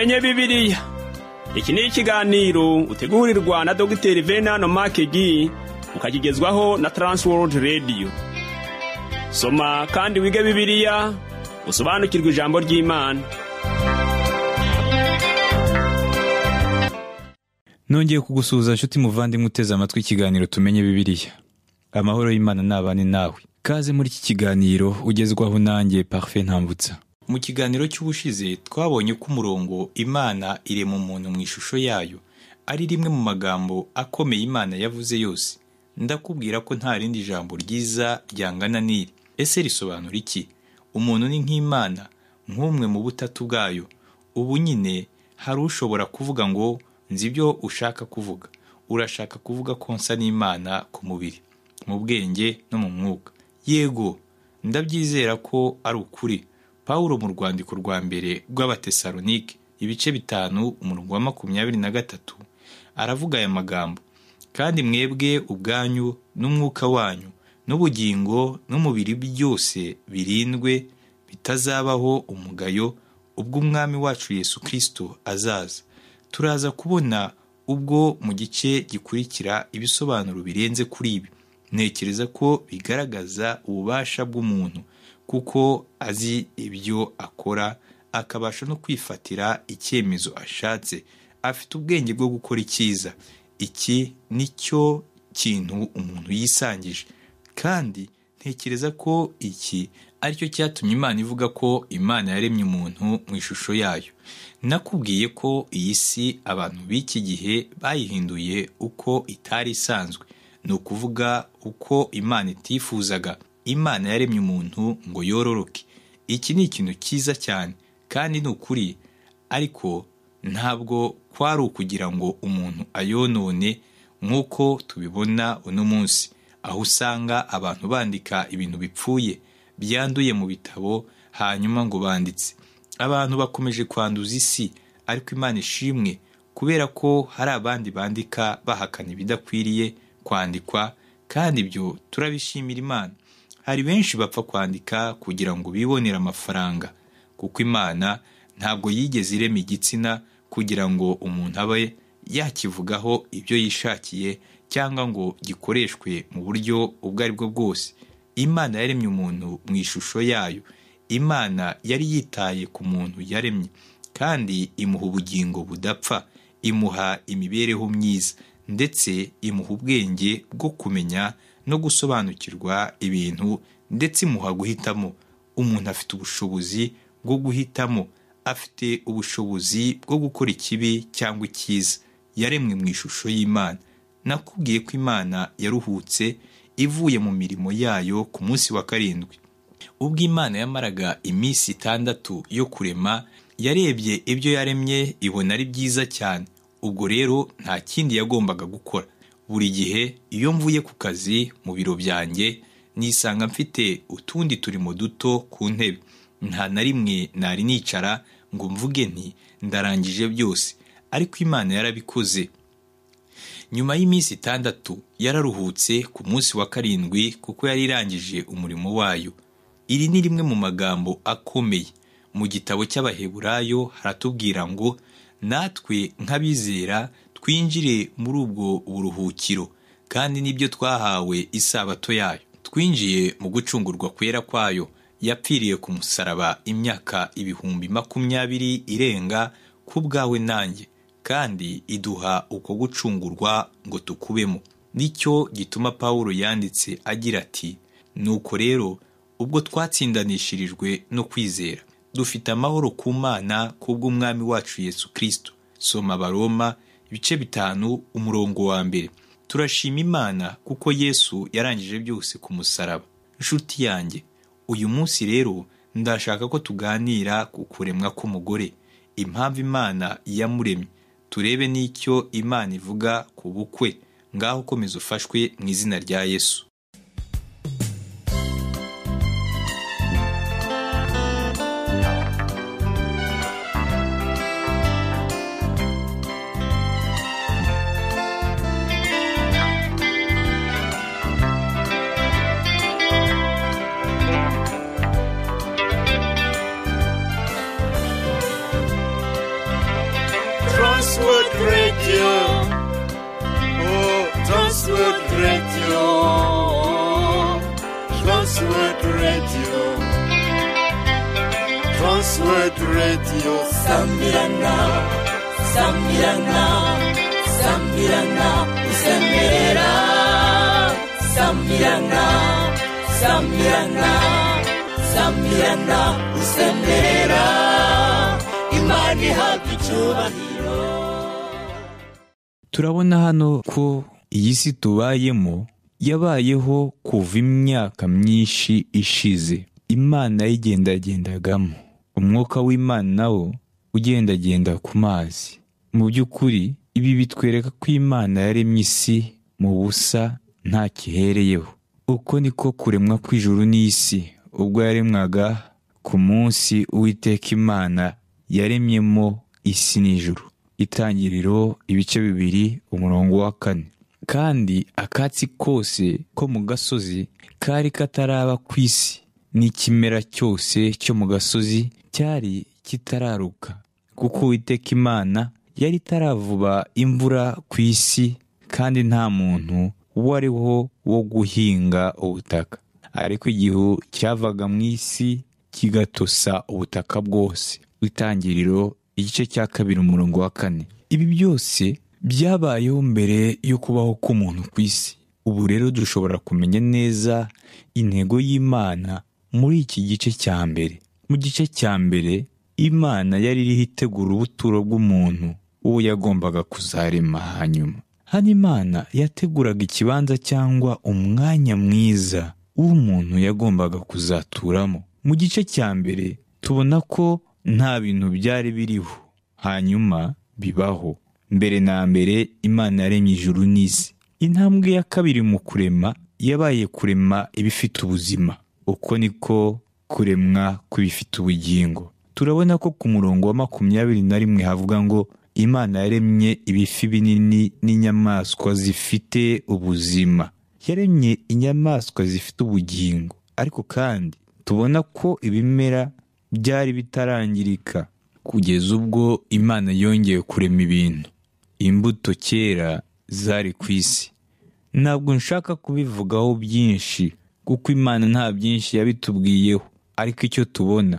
tumenye bibiliya. Iki ni ikiganiro utegurirwa na dogiteri venano makegi ukakigezwaho na taransiwodi radiyo soma kandi wige bibiliya usobanukirwe ijambo ry'imana. Nongeye kugusuhuza nshuti muvandimwe uteze amatwi ikiganiro tumenye bibiliya. Amahoro y'imana nabane nawe. Kaze muri iki kiganiro ugezwaho nanjye parufe ntambutsa. Mu kiganiro cy'ubushize twabonye ko umurongo imana irema umuntu mu ishusho yayo ari rimwe mu magambo akomeye imana yavuze yose. Ndakubwira ko nta rindi jambo ryiza ryangana n'iri. Ese risobanura iki? Umuntu ni nk'imana nk'umwe mu butatu bwayo. Ubu nyine hari ushobora kuvuga ngo nzi ibyo ushaka kuvuga. Urashaka kuvuga ko nsa n'imana ku mubiri mu bwenge no mu mwuka. Yego ndabyizera ko ari ukuri. Pawulo mu rwandiko rwa mbere rw'abatesalonike ibice bitanu umurongo wa makumyabiri na gatatu aravuga aya magambo. Kandi mwebwe ubwanyu n'umwuka wanyu n'ubugingo n'umubiri byose birindwe bitazabaho umugayo ubwo umwami wacu yesu kirisito azaza. Turaza kubona ubwo mu gice gikurikira ibisobanuro birenze kuri ibi. Ntekereza ko bigaragaza ububasha bw'umuntu kuko azi ibyo akora akabasha no kwifatira icyemezo ashatse. Afite ubwenge bwo gukora icyiza. Iki ni cyo kintu umuntu yisangije. Kandi ntekereza ko iki ari cyo cyatumye imana ivuga ko imana yaremye umuntu mu ishusho yayo. Nakubwiye ko iyi si abantu b'iki gihe bayihinduye uko itari isanzwe. Ni ukuvuga uko imana itifuzaga. Imana yaremye umuntu ngo yororoke. Iki ni ikintu cyiza cyane kandi ni ukuri ariko ntabwo kwari ukugira ngo umuntu ayonone nk'uko tubibona uno munsi. Aho usanga abantu bandika ibintu bipfuye byanduye mu bitabo hanyuma ngo banditse. Abantu bakomeje kwanduza isi ariko imana ishimwe kubera ko hari abandi bandika bahakana ibidakwiriye kwandikwa kandi ibyo turabishimira imana. Hari benshi bapfa kwandika kugira ngo bibonere amafaranga kuko imana ntabwo yigeze irema igitsina kugira ngo umuntu abe yakivugaho ibyo yishakiye cyangwa ngo gikoreshwe mu buryo ubwo ari bwo bwose. Imana yaremye umuntu mu ishusho yayo. Imana yari yitaye ku muntu yaremye kandi imuha ubugingo budapfa imuha imibereho myiza ndetse imuha ubwenge bwo kumenya no gusobanukirwa ibintu ndetse imuha guhitamo. Umuntu afite ubushobozi bwo guhitamo. Afite ubushobozi bwo gukora ikibi cyangwa icyiza. Yaremwe mu ishusho y'imana. Nakubwiye ko imana yaruhutse ivuye mu mirimo yayo ku munsi wa karindwi. Ubwo imana yamaraga iminsi itandatu yo kurema yarebye ibyo yaremye ibona ari byiza cyane. Ubwo rero nta kindi yagombaga gukora. Buri gihe iyo mvuye ku kazi mu biro byanjye nisanga mfite utundi turimo duto ku ntebe. Nta na rimwe nari nicara ngo mvuge nti ndarangije byose. Ariko imana yarabikoze. Nyuma y'iminsi itandatu yararuhutse ku munsi wa karindwi kuko yari irangije umurimo wayo. Iri ni rimwe mu magambo akomeye. Mu gitabo cy'abaheburayo haratubwira ngo natwe nk'abizera twinjire muri ubwo buruhukiro kandi ni byo twahawe isabato yayo. Twinjiye mu gucungurwa kwera kwayo yapfiriye ku musaraba imyaka ibihumbi makumyabiri irenga ku bwawe nanjye kandi iduha uko gucungurwa ngo tukubemo. Nicyo gituma pawulo yanditse agira ati nuko rero ubwo twatsindanishirijwe no kwizera dufite amahoro ku mana kubw'umwami wacu yesu kirisito soma baroma ibice bitanu umurongo wa mbere. Turashima imana kuko yesu yarangije byose ku musaraba. Inshuti yanjye uyu munsi rero ndashaka ko tuganira ku kuremwa k'umugore. Impamvu imana yamuremye turebe n'icyo imana ivuga ku bukwe. Ngaho ukomeza ufashwe mu izina rya yesu. Transworld Radio. Transworld Radio. Transworld Radio. Sambirana. Sambirana. Sambirana. Usemera. Sambirana. Sambirana. Sambirana. Usemera. Imana ihabwa icyubahiro. turabona hano ko iyi si tubayemo yabayeho kuva imyaka myinshi ishize. Imana yayigendagendagamo umwuka w'imana nawo ugendagenda ku mazi. Mu by'ukuri ibi bitwereka ko imana yaremye isi mu busa nta kihereyeho. Uko niko kuremwa kw'ijuru n'isi. Ubwo yaremwaga ku munsi uwiteka imana yaremyemo isi n'ijuru. Itangiriro ibice bibiri umurongo wa kane. Kandi akatsi kose ko mu gasozi kari kataraba ku isi n'ikimera cyose cyo mu gasozi cyari kitararuka. Kuko uwiteka imana yari itaravuba imvura ku isi kandi nta muntu wariho wo guhinga ubutaka. Ariko igihu cyavaga mu isi kigatosa ubutaka bwose. Itangiriro igice cya kabiri umurongo wa kane. Ibi byose byabayeho mbere yo kubaho k'umuntu ku isi. Ubu rero dushobora kumenya neza intego y'imana muri iki gice cya mbere. Mu gice cya mbere imana yari iriho itegura ubuturo bw'umuntu uwo yagombaga kuzarema hanyuma. Hano imana yateguraga ikibanza cyangwa umwanya mwiza w'umuntu yagombaga kuzaturamo. Mu gice cya mbere tubona ko nta bintu byari biriho. Hanyuma bibaho. Mbere na mbere imana yaremye ijuru n'isi intambwe ya kabiri mu kurema yabaye kurema ibifite ubuzima. Uko niko kuremwa kw'ibifite ubugingo. Turabona ko ku murongo wa makumyabiri na rimwe havuga ngo imana yaremye ibifi binini n'inyamaswa zifite ubuzima. Yaremye inyamaswa zifite ubugingo. Ariko kandi tubona ko ibimera byari bitarangirika. Kugeza ubwo imana yongeye kurema ibintu. Imbuto kera zari ku isi. Ntabwo nshaka kubivugaho byinshi kuko imana nta byinshi yabitubwiyeho. Ariko icyo tubona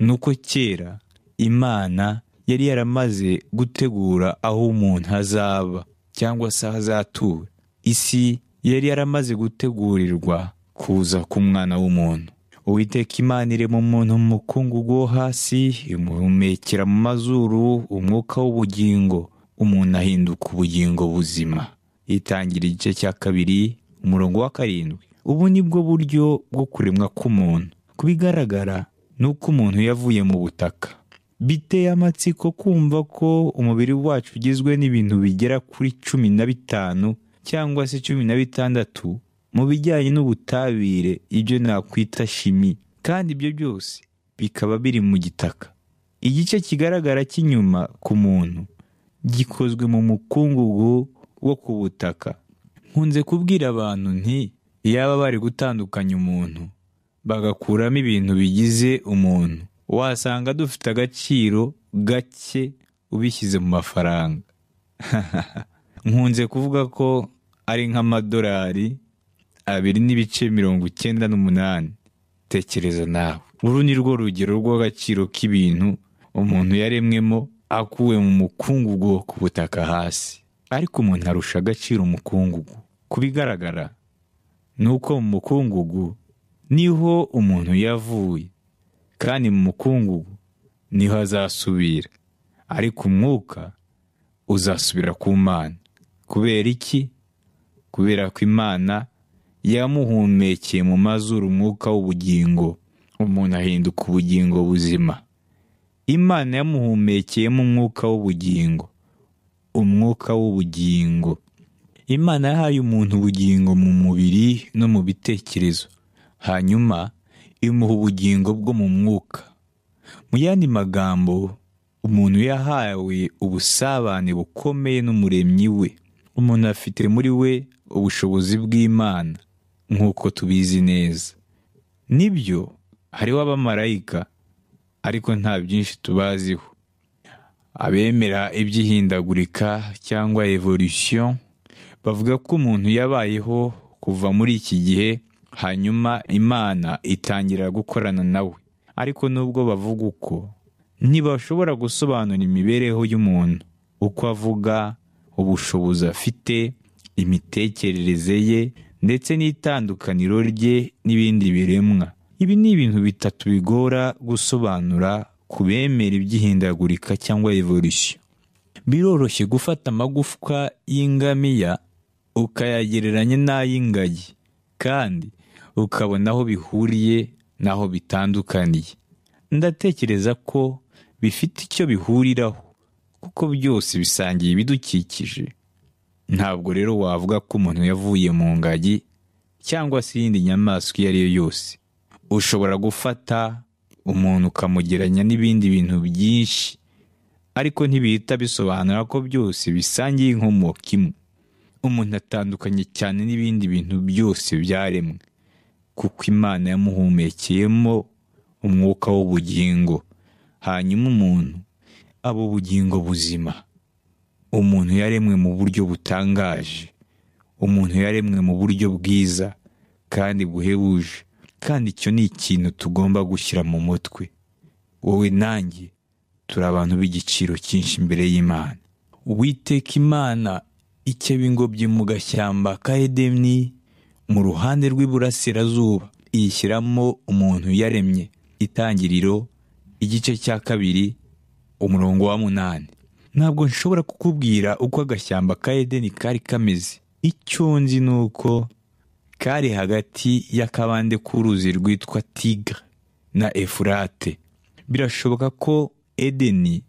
ni uko kera imana yari yaramaze gutegura aho umuntu azaba cyangwa se aho azatura isi yari yaramaze gutegurirwa kuza k'umwana w'umuntu. Uwiteka imana irema umuntu mu mukungugu wo hasi imuhumekera mu mazuru umwuka w'ubugingo umuntu ahinduka ubugingo buzima. Yitangira igice cya kabiri umurongo wa karindwi. Ubu ni bwo buryo bwo kuremwa k'umuntu. Ku bigaragara ni uko umuntu yavuye mu butaka. Biteye amatsiko kumva ko umubiri wacu ugizwe n'ibintu bigera kuri cumi na bitanu cyangwa se cumi na bitandatu mu bijyanye n'ubutabire ibyo nakwita shimi. Kandi ibyo byose bikaba biri mu gitaka. Igice kigaragara cy'inyuma ku muntu. Gikozwe mu mukungugu wo ku butaka. Nkunze kubwira abantu nti iyaba bari gutandukanya umuntu bagakuramo ibintu bigize umuntu wasanga dufite agaciro gake ubishyize mu mafaranga. Nkunze kuvuga ko ari nk'amadolari abiri n'ibice mirongo icyenda n'umunani. Tekereza nawe. Uru ni rwo rugero rw'agaciro k'ibintu umuntu yaremwemo akuwe mu mukungugu wo ku butaka hasi. Ariko umuntu arusha agaciro umukungugu. Ku bigaragara ni uko mu mukungugu ni ho umuntu yavuye. Kandi mu mukungugu ni ho azasubira. Ariko umwuka uzasubira ku mana. Kubera iki? Kubera ko imana yamuhumekeye mu mazuru umwuka w'ubugingo. Umuntu ahinduka ubugingo buzima. Imana yamuhumekeyemo umwuka w'ubugingo. Umwuka w'ubugingo. Imana yahaye umuntu ubugingo mu mubiri no mu bitekerezo. Hanyuma imuha ubugingo bwo mu mwuka. Mu yandi magambo umuntu yahawe ubusabane bukomeye n'umuremyi we. Umuntu afite muri we ubushobozi bw'imana nk'uko tubizi neza. Nibyo hariho abamarayika ariko nta byinshi tubaziho. Abemera iby'ihindagurika cyangwa evolution bavuga ko umuntu yabayeho kuva muri iki gihe hanyuma imana itangira gukorana nawe ariko nubwo bavuga uko ntibashobora gusobanura imibereho y'umuntu. Uko avuga ubushobozi afite imitekerereze ye ndetse n'itandukaniro rye n'ibindi biremwa. Ibi ni ibintu bitatu bigora gusobanura ku bemera iby'ihindagurika cyangwa evolution. Biroroshye gufata amagufwa y'ingamiya ukayagereranya n'ay'ingagi kandi ukabona aho bihuriye n'aho bitandukaniye. Ndatekereza ko bifite icyo bihuriraho kuko byose bisangiye ibidukikije. Ntabwo rero wavuga ko umuntu yavuye mu ngagi cyangwa se iyindi nyamaswa iyo ari yo yose. Ushobora gufata umuntu ukamugeranya n'ibindi bintu byinshi ariko ntibihita bisobanura ko byose bisangiye inkomoko imwe umuntu atandukanye cyane n'ibindi bintu byose byaremwe kuko imana yamuhumekeyemo umwuka w'ubugingo. Hanyuma umuntu aba ubugingo buzima. Umuntu yaremwe mu buryo butangaje umuntu yaremwe mu buryo bwiza kandi buhebuje. Kandi icyo ni ikintu tugomba gushyira mu mutwe. Wowe nanjye turi abantu b'igiciro cyinshi imbere y'imana. Uwiteka imana ikeba ingobyi mu gashyamba ka edeni mu ruhande rw'iburasirazuba iyishyiramo umuntu yaremye. Itangiriro igice cya kabiri umurongo wa munani. Ntabwo nshobora kukubwira uko agashyamba ka edeni kari kameze. Icyo nzi ni uko kari hagati y'akabande k'uruzi rwitwa tigre na efurate. Birashoboka ko edeni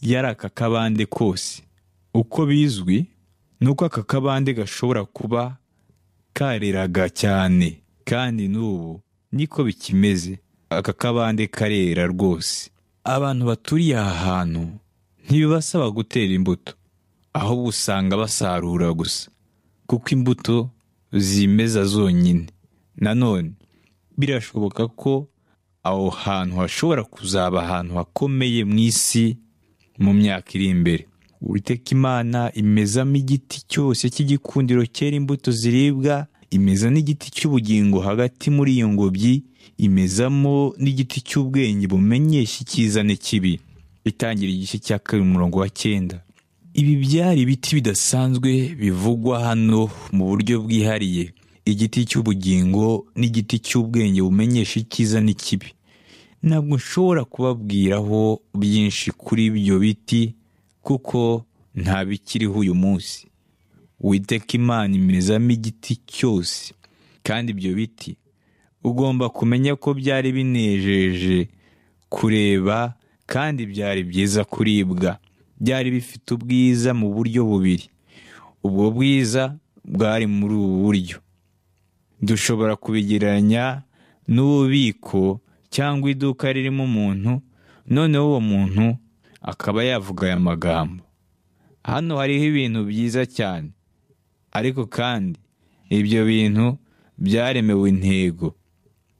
yari aka kabande kose. Uko bizwi ni uko aka kabande gashobora kuba kareraga cyane kandi n'ubu niko bikimeze. Aka kabande karera rwose. Abantu baturiye aha hantu ntibibasaba gutera imbuto ahubwo usanga basarura gusa kuko imbuto zimeza zonyine. Nanone birashoboka ko aho hantu hashobora kuzaba ahantu hakomeye mu isi mu myaka iri imbere. Uwiteka imana imezamo igiti cyose cy'igikundiro cyera imbuto ziribwa imeza n'igiti cy'ubugingo hagati muri iyo ngobyi imezamo n'igiti cy'ubwenge bumenyesha icyiza n'ikibi itangira igice cya kabiri umurongo wa cyenda. Ibi byari ibiti bidasanzwe bivugwa hano mu buryo bwihariye. Igiti cy'ubugingo n'igiti cy'ubwenge bumenyesha icyiza n'ikibi. Ntabwo nshobora kubabwiraho byinshi kuri ibyo biti kuko nta bikiriho uyu munsi. Witeka imana imezamo igiti cyose. Kandi ibyo biti ugomba kumenya ko byari binejeje kureba kandi byari byiza kuribwa. Byari bifite ubwiza mu buryo bubiri. Ubwo bwiza bwari muri ubu buryo. Dushobora kubigereranya n'ububiko cyangwa iduka ririmo umuntu noneho uwo muntu akaba yavuga aya magambo. Hano hariho ibintu byiza cyane. Ariko kandi ibyo bintu byaremewe intego.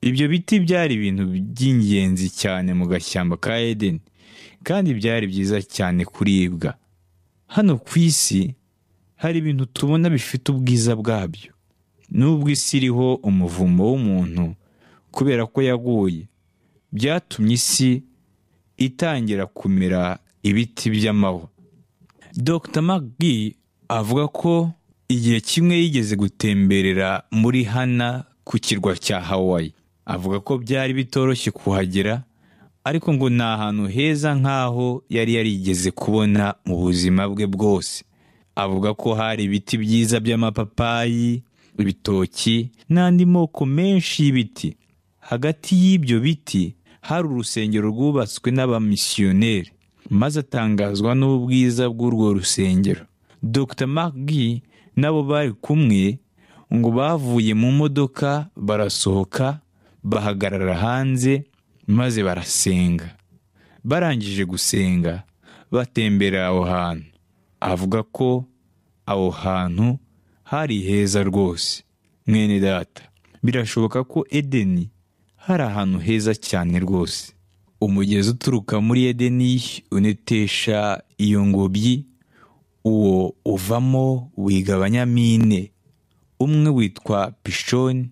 Ibyo biti byari ibintu by'ingenzi cyane mu gashyamba ka edeni kandi byari byiza cyane kuribwa. Hano ku isi hari ibintu tubona bifite ubwiza bwabyo. Nubwo isi iriho umuvumo w'umuntu kubera ko yaguye byatumye isi itangira kumera ibiti by'amahwa. Dr mcgee avuga ko igihe kimwe yigeze gutemberera muri hana ku kirwa cya hawaii. Avuga ko byari bitoroshye kuhagera ariko ngo ni ahantu heza nk'aho yari yarigeze kubona mu buzima bwe bwose. Avuga ko hari ibiti byiza by'amapapayi ibitoki n'andi moko menshi y'ibiti. Hagati y'ibyo biti hari urusengero rwubatswe n'abamisiyoneri maze atangazwa n'ubwiza bw'urwo rusengero. Dr. Mcgee nabo bari kumwe ngo bavuye mu modoka barasohoka bahagarara hanze maze barasenga. Barangije gusenga batembera aho hantu. Avuga ko aho hantu hari heza rwose. Mwene data birashoboka ko edeni hari ahantu heza cyane rwose. Umugezi uturuka muri edeni unetesha iyo ngobyi uwo uvamo wigabanya mine umwe witwa pishoni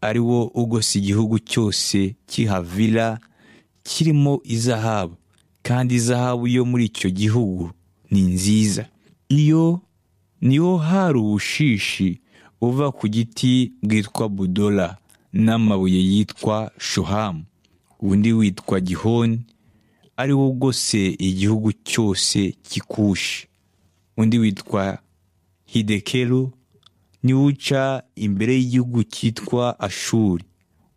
ari wo ugose igihugu cyose cy'ihavila kirimo izahabu. Kandi izahabu yo muri icyo gihugu ni nziza. Iyo ni ho hari ubushishi buva ku giti bwitwa budola n'amabuye yitwa shohamu undi witwa gihoni ari wo ugose igihugu cyose cy'ikushi undi witwa hidekeru ni we uca imbere y'igihugu cyitwa ashuri.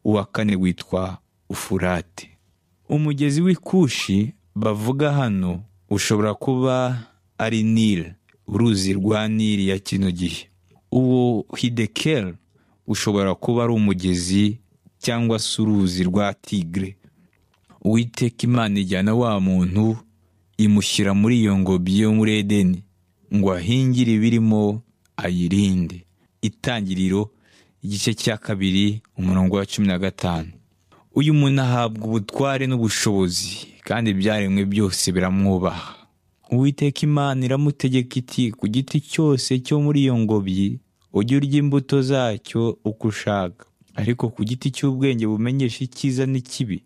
Uwa kane witwa ufurate. Umugezi w'ikushi bavuga hano ushobora kuba ari nile uruzi rwa nili ya kino gihe. Uwo hidekel ushobora kuba ari umugezi cyangwa se uruzi rwa tigre. Uwiteka imana ijyana wa muntu imushyira muri iyo ngobyi yo muri edeni ngo ahingire ibirimo ayirinde. Itangiriro igice cya kabiri umurongo wa cumi na gatanu. Uyu muntu ahabwa ubutware n'ubushobozi kandi ibyaremwe byose biramwubaha. Uwiteka imana iramutegeka iti ku giti cyose cyo muri iyo ngobyi ujye urya imbuto zacyo uko ushaka. Ariko ku giti cy'ubwenge bumenyesha icyiza n'ikibi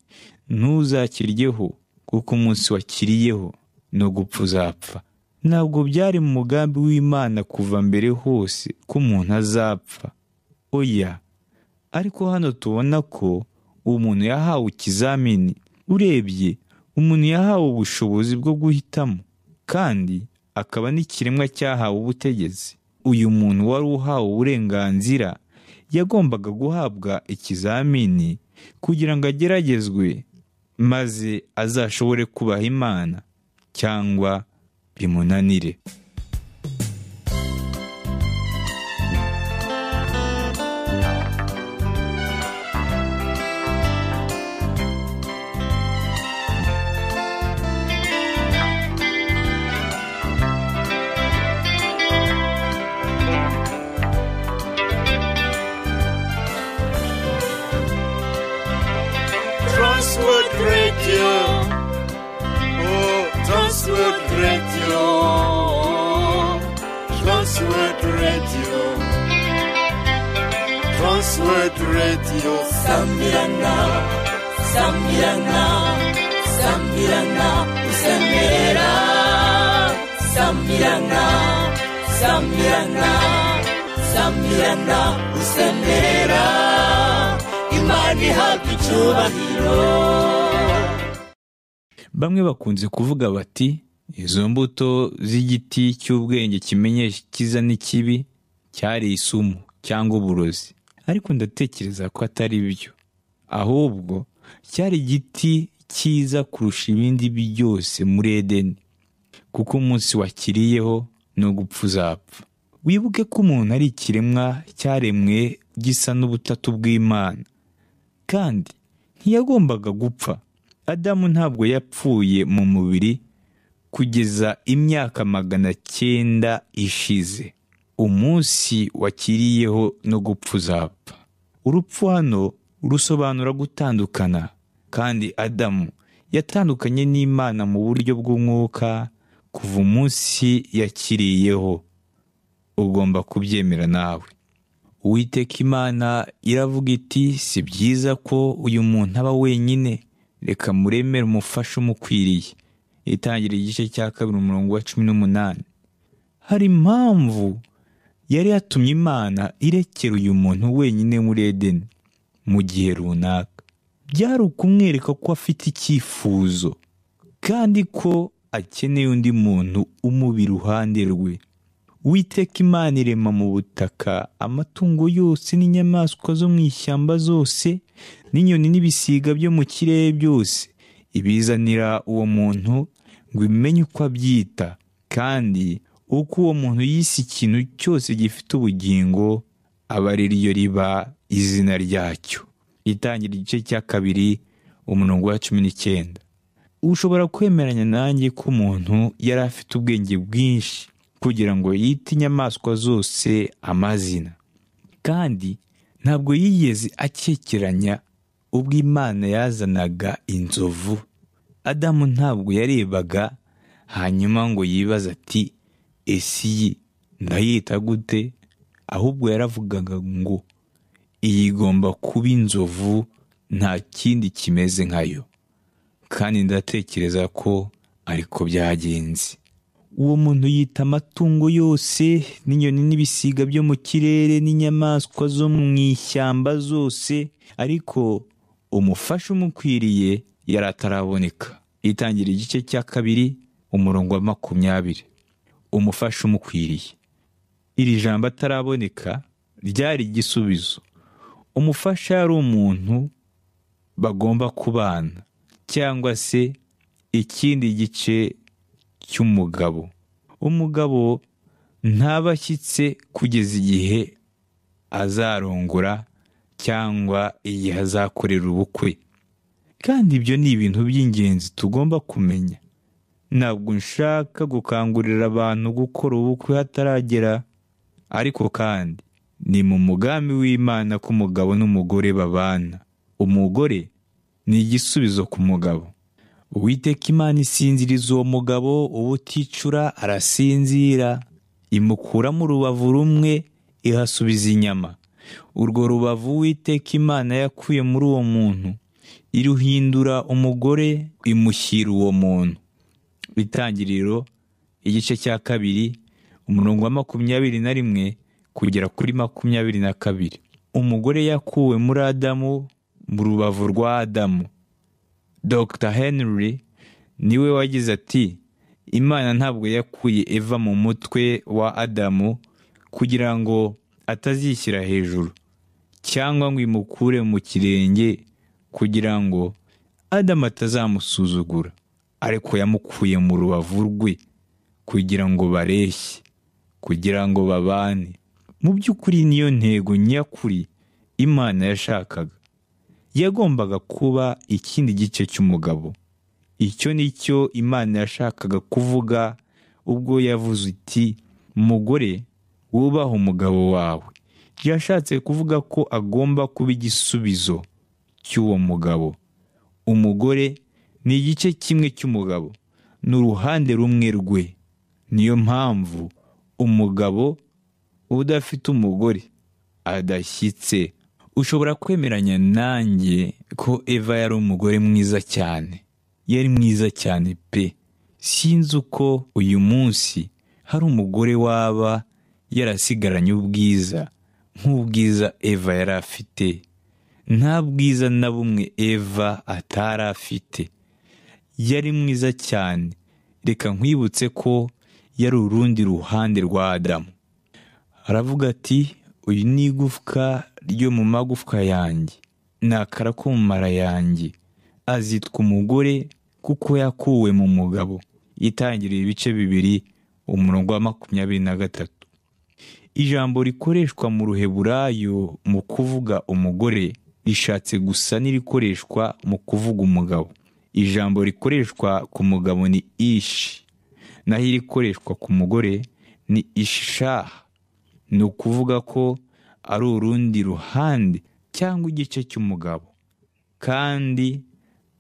ntuzakiryeho kuko umunsi wakiriyeho no gupfa uzapfa. Ntabwo byari mu mugambi w'imana kuva mbere hose ko umuntu azapfa. Oya ariko hano tubona ko umuntu yahawe ikizamini. Urebye umuntu yahawe ubushobozi bwo guhitamo kandi akaba n'ikiremwa cyahawe ubutegetsi. Uyu muntu wari uhawe uburenganzira yagombaga guhabwa ikizamini kugira ngo ageragezwe maze azashobore kubaha imana cyangwa Munanire. Radio. Sambirana, Sambirana, Sambirana, Usembera. Sambirana, Sambirana, Sambirana, Usembera. Imana ihabwa icyubahiro. bamwe bakunze kuvuga bati izo mbuto z'igiti cy'ubwenge kimenyesha icyiza n'ikibi cyari isumu cyangwa uburozi ariko ndatekereza ko atari byo. Ahubwo cyari igiti cyiza kurusha ibindi byose muri edeni kuko umunsi wakiriyeho no gupfa uzapfa. Wibuke ko umuntu ari ikiremwa cyaremwe gisa n'ubutatu bw'imana. Kandi ntiyagombaga gupfa. Adamu ntabwo yapfuye mu mubiri kugeza imyaka magana cyenda ishize. Umunsi wakiriyeho no gupfa uzapfa urupfu hano rusobanura gutandukana. Kandi adamu yatandukanye n'imana mu buryo bw'umwuka kuva umunsi yakiriyeho. Ugomba kubyemera nawe. Uwiteka imana iravuga iti si byiza ko uyu muntu aba wenyine. Reka muremere umufasha umukwiriye. Itangira igice cya kabiri umurongo wa cumi n'umunani. Hari impamvu yari yatumye imana irekera uyu muntu wenyine muri edeni mu gihe runaka. Byari ukumwereka ko afite icyifuzo kandi ko akeneye undi muntu umuba iruhande rwe. Witeka imana irema mu butaka amatungo yose n'inyamaswa zo mu ishyamba zose n'inyoni n'ibisiga byo mu kirere byose ibizanira uwo muntu ngo imenye uko abyita. Kandi uko uwo muntu yise ikintu cyose gifite ubugingo aba ari ryo riba izina ryacyo. Itangira igice cya kabiri umurongo wa cumi n'icyenda. Ushobora kwemeranya nanjye ko umuntu yari afite ubwenge bwinshi kugira ngo yite inyamaswa zose amazina. Kandi ntabwo yigeze akekeranya ubwo imana yazanaga inzovu. Adamu ntabwo yarebaga hanyuma ngo yibaze ati ese iyi ndayita gute ahubwo yaravugaga ngo iyi igomba kuba inzovu nta kindi kimeze nkayo. Kandi ndatekereza ko ariko byagenze. Uwo muntu yita amatungo yose n'inyoni n'ibisiga byo mu kirere n'inyamaswa zo mu ishyamba zose ariko umufasha umukwiriye yari ataraboneka. Itangira igice cya kabiri umurongo wa makumyabiri. Umufasha umukwiriye. Iri jambo ataraboneka ryari igisubizo. Umufasha yari umuntu bagomba kubana cyangwa se ikindi gice cy'umugabo. Umugabo ntaba ashyitse kugeza igihe azarongora cyangwa igihe azakorera ubukwe. Kandi ibyo ni ibintu by'ingenzi tugomba kumenya. Ntabwo nshaka gukangurira abantu gukora ubukwe hataragera. Ariko kandi ni mu mugambi w'imana ko umugabo n'umugore babana. Umugore ni igisubizo ku mugabo. Uwiteka imana isinziriza uwo mugabo ubuticura arasinzira. Imukuramo urubavu rumwe ihasubiza inyama. Urwo rubavu uwiteka imana yakuye muri uwo muntu iruhindura umugore imushyira uwo muntu. Itangiriro igice cya kabiri umurongo wa makumyabiri na rimwe kugera kuri makumyabiri na kabiri. Umugore yakuwe muri adamu mu rubavu rwa adamu. Dr henry ni we wagize ati imana ntabwo yakuye eva mu mutwe wa adamu kugira ngo atazishyira hejuru cyangwa ngo imukure mu kirenge kugira ngo adamu atazamusuzugura. Ariko yamukuye mu rubavu rwe kugira ngo bareshye kugira ngo babane. Mu by'ukuri niyo ntego nyakuri imana yashakaga. Yagombaga kuba ikindi gice cy'umugabo. Icyo ni cyo imana yashakaga kuvuga ubwo yavuze iti mugore wubaha umugabo wawe. Yashatse kuvuga ko agomba kuba igisubizo cy'uwo mugabo. Umugore ni igice kimwe cy'umugabo. Ni uruhande rumwe rwe. Niyo mpamvu umugabo udafite umugore adashyitse. Ushobora kwemeranya nanjye ko eva yari umugore mwiza cyane. Yari mwiza cyane pe. Sinzi uko uyu munsi hari umugore waba yarasigaranye ubwiza nk'ubwiza eva yari afite. Nta bwiza na bumwe eva atari afite yari mwiza cyane. Reka nkwibutse ko yari urundi ruhande rwa adamu. Aravuga ati uyu ni igufwa ryo mu magufwa yanjye. Ni akara ko mu mara yanjye. Azitwa umugore kuko yakuwe mu mugabo. Yitangiriye ibice bibiri umurongo wa makumyabiri na gatatu. Ijambo rikoreshwa mu ruheburayo mu kuvuga umugore rishatse gusa n'irikoreshwa mu kuvuga umugabo. Ijambo rikoreshwa ku mugabo ni ishi naho irikoreshwa ku mugore ni ishaha. Ni ukuvuga ko ari urundi ruhande cyangwa igice cy'umugabo. Kandi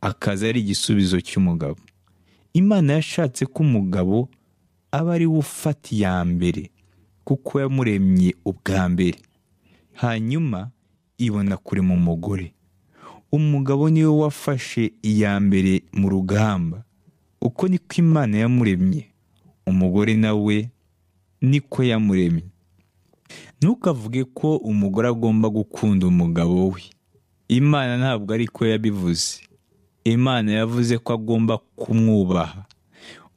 akaza ari igisubizo cy'umugabo. Imana yashatse ko umugabo aba ari we ufata iya mbere kuko yamuremye ubwa mbere. Hanyuma ibona kure mu mugore. Umugabo ni we wafashe iya mbere mu rugamba. Uko niko imana yamuremye umugore nawe niko yamuremye. Ntukavuge ko umugore agomba gukunda umugabo we. Imana ntabwo ariko yabivuze. Imana yavuze ko agomba kumwubaha.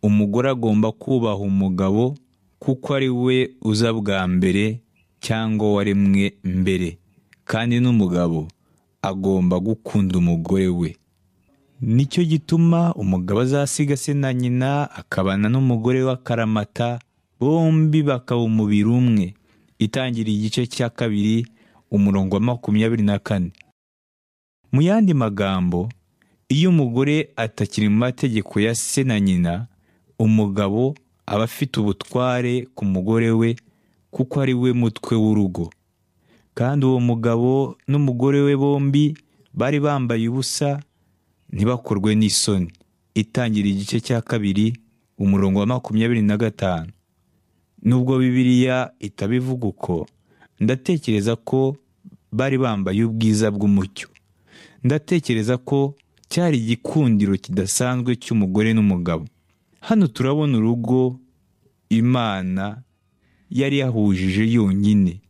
Umugore agomba kubaha umugabo kuko ari we uza bwa mbere cyangwa waremwe mbere. Kandi n'umugabo agomba gukunda umugore we. Nicyo gituma umugabo azasiga se na nyina akabana n'umugore we akaramata bombi bakaba umubiri umwe. Itangira igice cya kabiri umurongo wa makumyabiri na kane. Mu yandi magambo iyo umugore atakiri mu mategeko ya se na nyina umugabo aba afite ubutware ku mugore we kuko ari we mutwe w'urugo. Kandi uwo mugabo n'umugore we bombi bari bambaye ubusa ntibakorwe n'isoni. Itangira igice cya kabiri umurongo wa makumyabiri na gatanu. Nubwo bibiliya itabivuga uko ndatekereza ko bari bambaye ubwiza bw'umucyo. Ndatekereza ko cyari igikundiro kidasanzwe cy'umugore n'umugabo. Hano turabona urugo imana yari yahujije yonyine.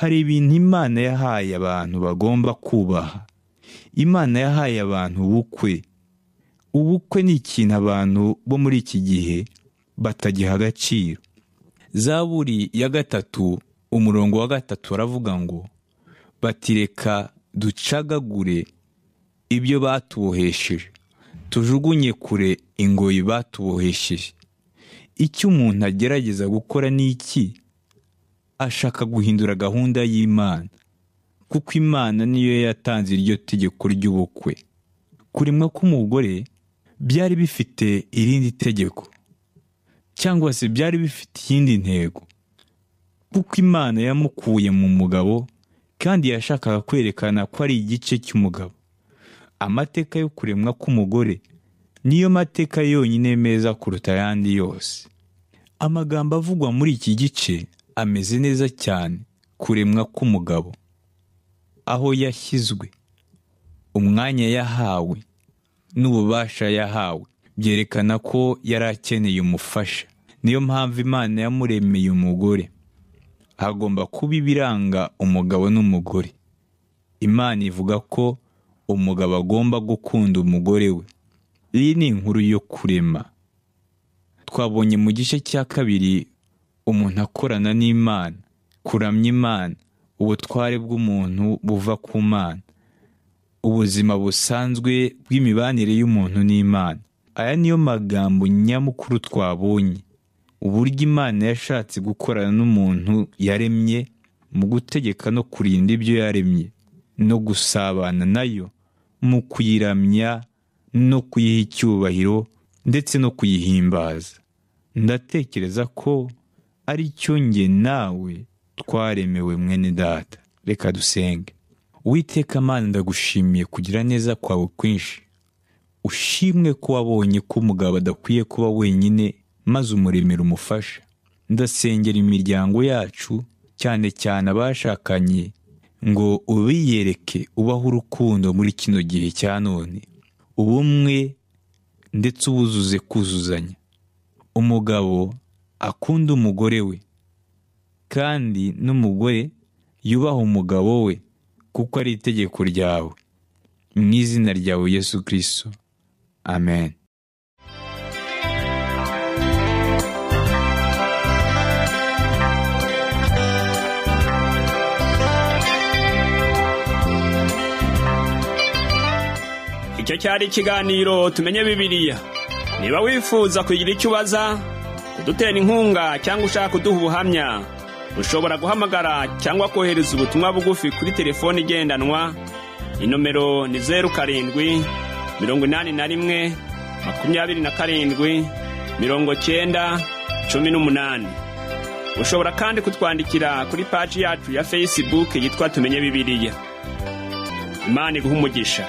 Hari ibintu imana yahaye abantu bagomba kubaha. Imana yahaye abantu ubukwe. Ubukwe ni ikintu abantu bo muri iki gihe batagiha agaciro. Zaburi ya gatatu umurongo wa gatatu baravuga ngo batireka ducagagure ibyo batubohesheje. Tujugunye kure ingoyi batubohesheje. Icyo umuntu agerageza gukora ni iki? Ashaka guhindura gahunda y'imana. Kuko imana niyo yatanze iryo tegeko ry'ubukwe. Kuremwa k'umugore byari bifite irindi tegeko. Cyangwa se byari bifite iyindi ntego. Kuko imana yamukuye mu mugabo kandi yashakaga kwerekana ko ari igice cy'umugabo. Amateka yo kuremwa k'umugore niyo mateka yonyine meza kuruta ayandi yose. Amagambo avugwa muri iki gice ameze neza cyane kuremwa k'umugabo. Aho yashyizwe umwanya yahawe n'ububasha yahawe byerekana ko yari akeneye umufasha. Niyo mpamvu imana yamuremeye umugore. Hagomba kuba ibiranga umugabo n'umugore. Imana ivuga ko umugabo agomba gukunda umugore we. Iyi ni inkuru yo kurema. Twabonye mu gice cya kabiri umuntu akorana n'imana. Kuramya imana ubutware bw'umuntu buva ku mana. Ubuzima busanzwe bw'imibanire y'umuntu n'imana. Aya niyo magambo nyamukuru twabonye. Uburyo imana yashatse gukorana n'umuntu yaremye mu gutegeka no kurinda ibyo yaremye no gusabana na yo mu kuyiramya no kuyiha icyubahiro ndetse no kuyihimbaza. Ndatekereza ko ari cyo nge nawe twaremewe mwene data. Reka dusenge. Witeka mana ndagushimiye kugira neza kwawe kwinshi. Ushimwe ko wabonye ko umugabo adakwiye kuba wenyine maze umuremera umufasha ndasengera imiryango yacu cyane cyane abashakanye ngo ubiyereke ubaho urukundo muri kino gihe cya none. Ubumwe ndetse ubuzuze kuzuzanya. Umugabo akunda umugore we. Kandi n'umugore yubaha umugabo we kuko ari itegeko ryawe. Mu izina ryawe yesu kirisito amen. Icyo cyari ikiganiro tumenye bibiliya. Niba wifuza kugira icyo ubaza kudutera inkunga cyangwa ushaka kuduha ubuhamya. Ushobora guhamagara cyangwa kohereza ubutumwa bugufi kuri telefoni igendanwa. Inomero ni zeru karindwi mirongo inani na rimwe makumyabiri na karindwi mirongo cyenda cumi n'umunani. Ushobora kandi kutwandikira kuri paji yacu ya fesibuke yitwa tumenye bibiliya. Imana iguha umugisha.